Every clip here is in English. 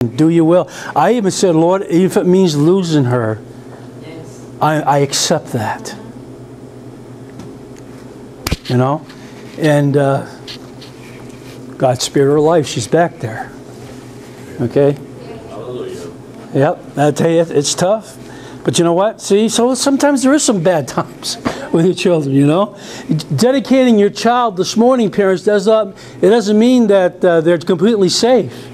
do your will. I even said, Lord, if it means losing her, Yes. I, I accept that. You know? And uh, God spared her life. She's back there. Okay? Hallelujah. Yep, I tell you, it's tough. But you know what? See, so sometimes there is some bad times with your children, you know? Dedicating your child this morning, parents, does not, it doesn't mean that uh, they're completely safe.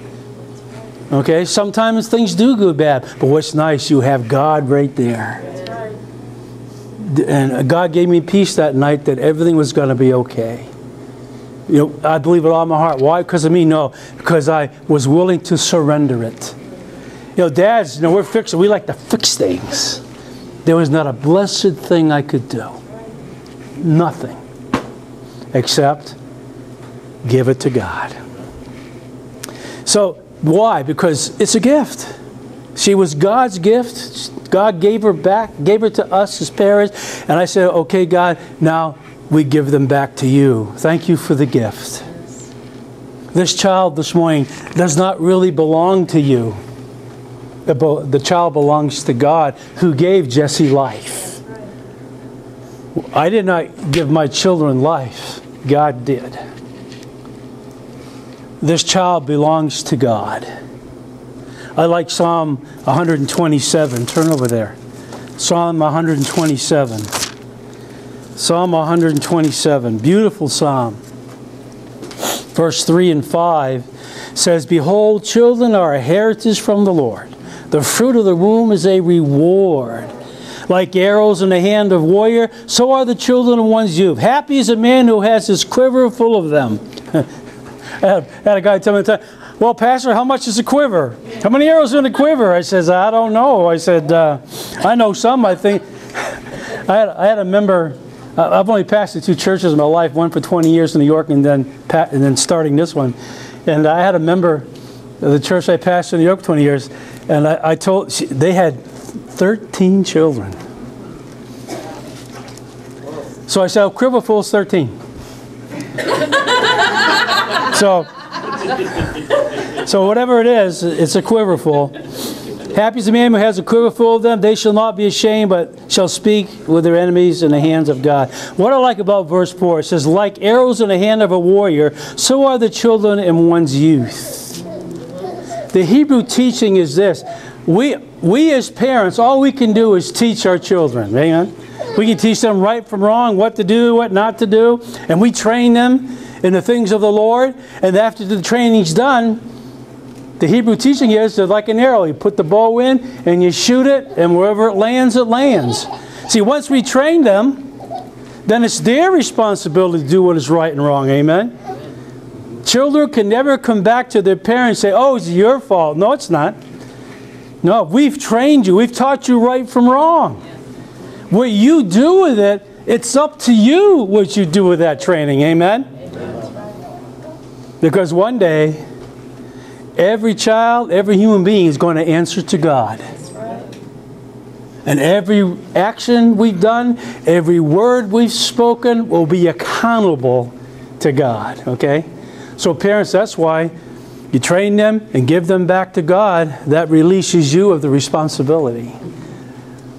Okay? Sometimes things do go bad. But what's nice, you have God right there. And uh, God gave me peace that night that everything was going to be okay. You know, I believe it all my heart. Why? Because of me? No, because I was willing to surrender it. You know, dads, you know, we're fixers. We like to fix things. There was not a blessed thing I could do. Nothing. Except give it to God. So, why? Because it's a gift. She was God's gift. God gave her back, gave her to us as parents. And I said, okay, God, now we give them back to you. Thank you for the gift. This child this morning does not really belong to you. The, child belongs to God who gave Jesse life. I did not give my children life, God did. This child belongs to God. I like Psalm 127. Turn over there. Psalm 127. Psalm 127. Beautiful psalm. Verse 3 and 5 says, Behold, children are a heritage from the Lord. The fruit of the womb is a reward. Like arrows in the hand of a warrior, so are the children of one's youth. Happy is a man who has his quiver full of them. I had, had a guy tell me well, Pastor, how much is a quiver? How many arrows in a quiver? I says, I don't know. I said, uh, I know some, I think. I had, I had a member, I've only pastored two churches in my life, one for 20 years in New York and then, and then starting this one. And I had a member of the church I pastored in New York for 20 years, and I, I told, she, they had 13 children. So I said, a quiver full is 13. so, so whatever it is, it's a quiver full. Happy is the man who has a quiver full of them. They shall not be ashamed, but shall speak with their enemies in the hands of God. What I like about verse 4, it says, Like arrows in the hand of a warrior, so are the children in one's youth. The Hebrew teaching is this. We, we as parents, all we can do is teach our children. Amen? We can teach them right from wrong, what to do, what not to do, and we train them in the things of the Lord. And after the training's done, the Hebrew teaching is that like an arrow. You put the bow in and you shoot it, and wherever it lands, it lands. See, once we train them, then it's their responsibility to do what is right and wrong. Amen? Children can never come back to their parents and say, oh, it's your fault. No, it's not. No, we've trained you. We've taught you right from wrong. What you do with it, it's up to you what you do with that training. Amen? Because one day, every child, every human being is going to answer to God. And every action we've done, every word we've spoken will be accountable to God. Okay? So, parents, that's why you train them and give them back to God. That releases you of the responsibility.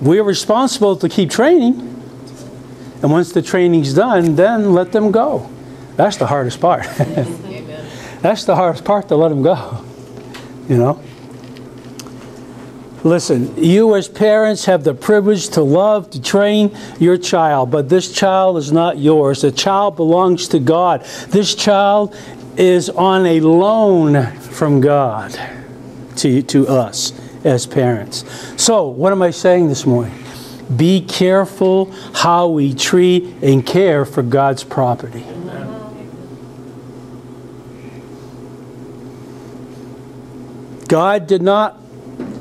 We're responsible to keep training. And once the training's done, then let them go. That's the hardest part. That's the hardest part to let them go. You know? Listen, you as parents have the privilege to love, to train your child, but this child is not yours. The child belongs to God. This child is on a loan from God to, to us as parents. So, what am I saying this morning? Be careful how we treat and care for God's property. God did not,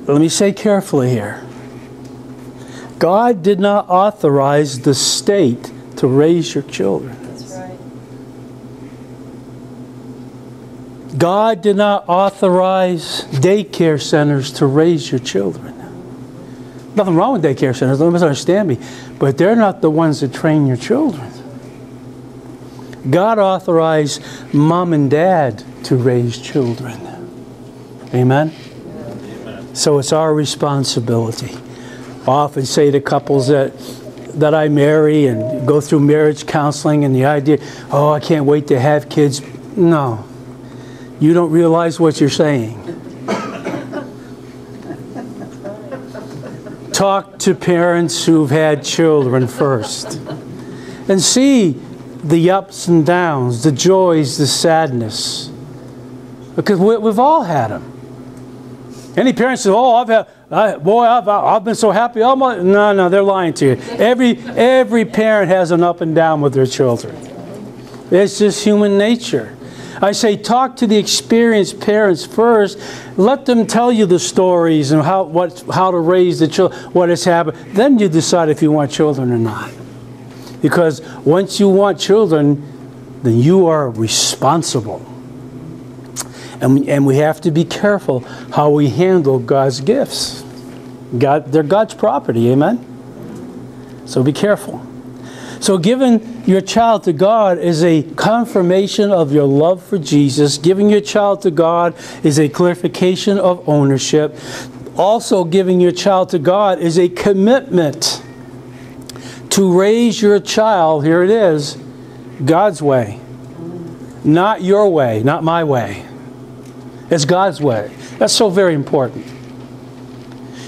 let me say carefully here, God did not authorize the state to raise your children. That's right. God did not authorize daycare centers to raise your children. Nothing wrong with daycare centers, don't misunderstand me, but they're not the ones that train your children. God authorized mom and dad to raise children. Amen? So it's our responsibility. I often say to couples that that I marry and go through marriage counseling and the idea, oh, I can't wait to have kids. No. You don't realize what you're saying. Talk to parents who've had children first and see the ups and downs, the joys, the sadness. Because we, have all had them. Any parents say, "Oh, I've had, I, boy, I've, I've been so happy." Oh, my, no, no, they're lying to you. Every every parent has an up and down with their children. It's just human nature. I say, talk to the experienced parents first. Let them tell you the stories and how what how to raise the children, what has happened. Then you decide if you want children or not. Because once you want children, then you are responsible. And, and we have to be careful how we handle God's gifts. God, they're God's property, amen? So be careful. So, giving your child to God is a confirmation of your love for Jesus. Giving your child to God is a clarification of ownership. Also, giving your child to God is a commitment to raise your child, here it is, God's way. Not your way, not my way. It's God's way. That's so very important.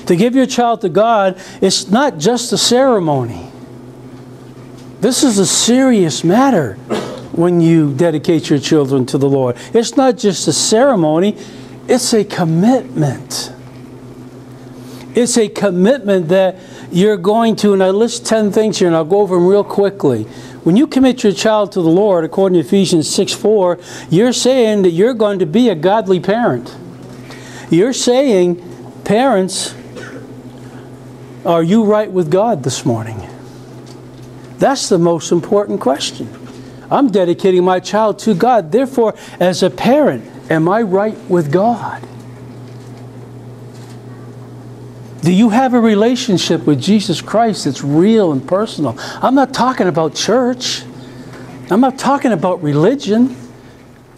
To give your child to God it's not just a ceremony. This is a serious matter when you dedicate your children to the Lord. It's not just a ceremony, it's a commitment. It's a commitment that you're going to, and I list 10 things here, and I'll go over them real quickly. When you commit your child to the Lord, according to Ephesians 6 4, you're saying that you're going to be a godly parent. You're saying, parents, are you right with God this morning? That's the most important question. I'm dedicating my child to God. Therefore, as a parent, am I right with God? Do you have a relationship with Jesus Christ that's real and personal? I'm not talking about church. I'm not talking about religion.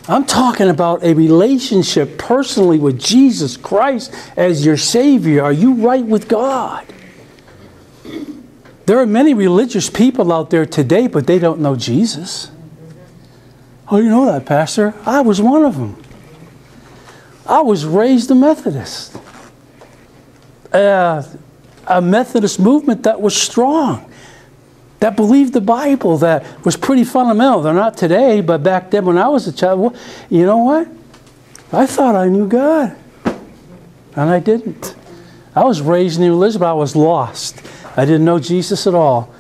I'm talking about a relationship personally with Jesus Christ as your Savior. Are you right with God? There are many religious people out there today, but they don't know Jesus. Oh, you know that, Pastor? I was one of them. I was raised a Methodist a Methodist movement that was strong, that believed the Bible, that was pretty fundamental. They're not today, but back then when I was a child, you know what? I thought I knew God, and I didn't. I was raised in religion, but I was lost. I didn't know Jesus at all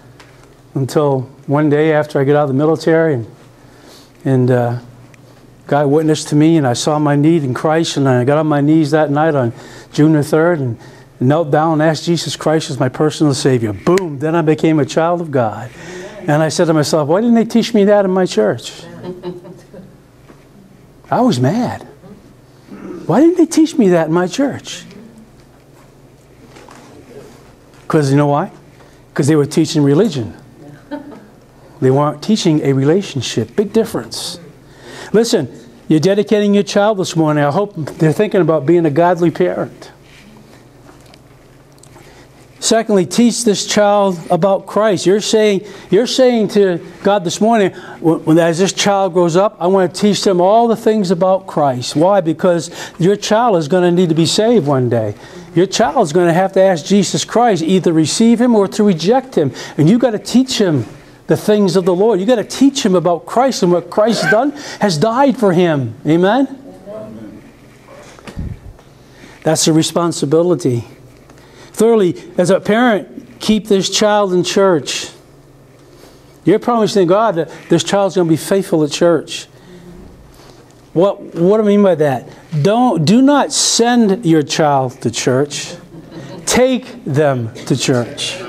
until one day after I got out of the military and, and uh, God witnessed to me and I saw my need in Christ and I got on my knees that night on June the 3rd and knelt down and asked Jesus Christ as my personal Savior. Boom, then I became a child of God. And I said to myself, why didn't they teach me that in my church? I was mad. Why didn't they teach me that in my church? Because you know why? Because they were teaching religion. They weren't teaching a relationship. Big difference. Listen, you're dedicating your child this morning. I hope they're thinking about being a godly parent. Secondly, teach this child about Christ. You're saying, you're saying to God this morning, when, as this child grows up, I want to teach them all the things about Christ. Why? Because your child is going to need to be saved one day. Your child is going to have to ask Jesus Christ, either receive him or to reject him. And you've got to teach him the things of the Lord. You've got to teach him about Christ and what Christ has done has died for him. Amen? Amen. That's a responsibility. Thirdly, as a parent, keep this child in church. You're promising God that this child's going to be faithful at church. What, what do I mean by that? Don't, do not send your child to church. Take them to church.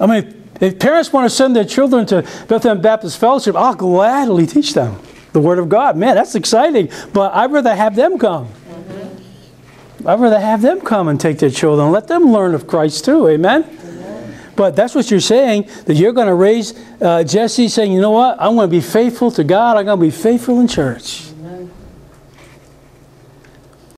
I mean, if parents want to send their children to Bethlehem Baptist Fellowship, I'll gladly teach them the Word of God. Man, that's exciting. But I'd rather have them come. I'd rather have them come and take their children. And let them learn of Christ too. Amen? Amen. But that's what you're saying, that you're going to raise uh, Jesse saying, you know what? I'm going to be faithful to God. I'm going to be faithful in church.